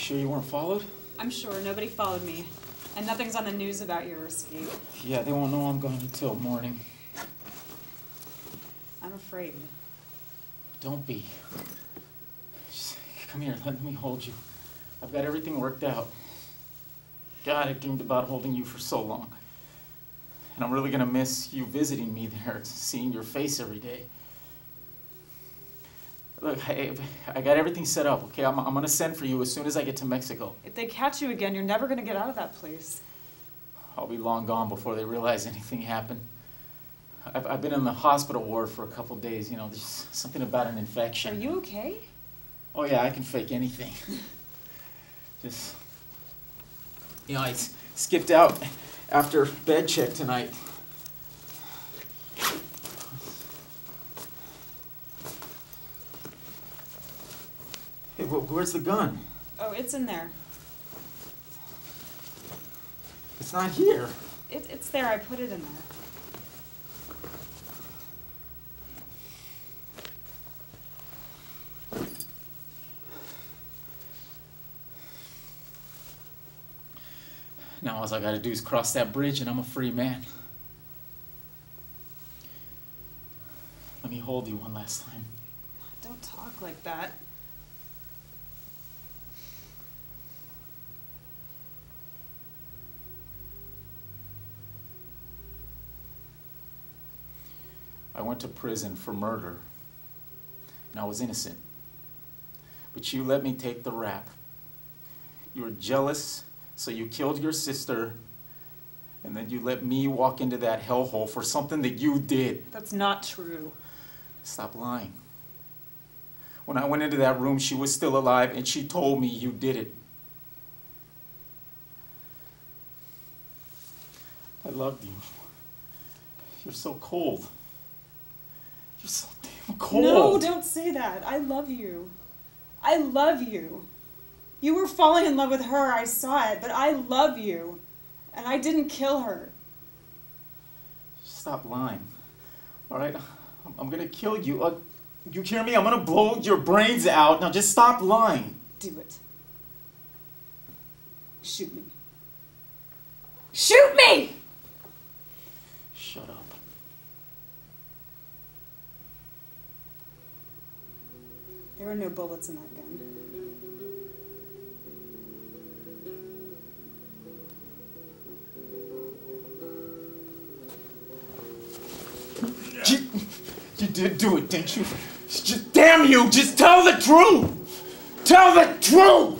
sure you weren't followed? I'm sure nobody followed me. And nothing's on the news about your escape. Yeah, they won't know I'm gone until morning. I'm afraid. Don't be. Just come here, let me hold you. I've got everything worked out. God, I dreamed about holding you for so long. And I'm really gonna miss you visiting me there, seeing your face every day. Look, I, I got everything set up, okay? I'm, I'm gonna send for you as soon as I get to Mexico. If they catch you again, you're never gonna get out of that place. I'll be long gone before they realize anything happened. I've, I've been in the hospital ward for a couple days, you know, there's something about an infection. Are you okay? Oh yeah, I can fake anything. Just, you know, I skipped out after bed check tonight. Where's the gun? Oh, it's in there. It's not here. It, it's there. I put it in there. Now all I gotta do is cross that bridge and I'm a free man. Let me hold you one last time. Don't talk like that. I went to prison for murder, and I was innocent. But you let me take the rap. You were jealous, so you killed your sister, and then you let me walk into that hellhole for something that you did. That's not true. Stop lying. When I went into that room, she was still alive, and she told me you did it. I loved you. You're so cold. You're so damn cold. No, don't say that. I love you. I love you. You were falling in love with her, I saw it, but I love you. And I didn't kill her. Stop lying. All right? I'm, I'm gonna kill you. Uh, you hear me? I'm gonna blow your brains out. Now just stop lying. Do it. Shoot me. Shoot me! Shut up. There are no bullets in that gun. You, you did do it, didn't you? Just damn you! Just tell the truth. Tell the truth.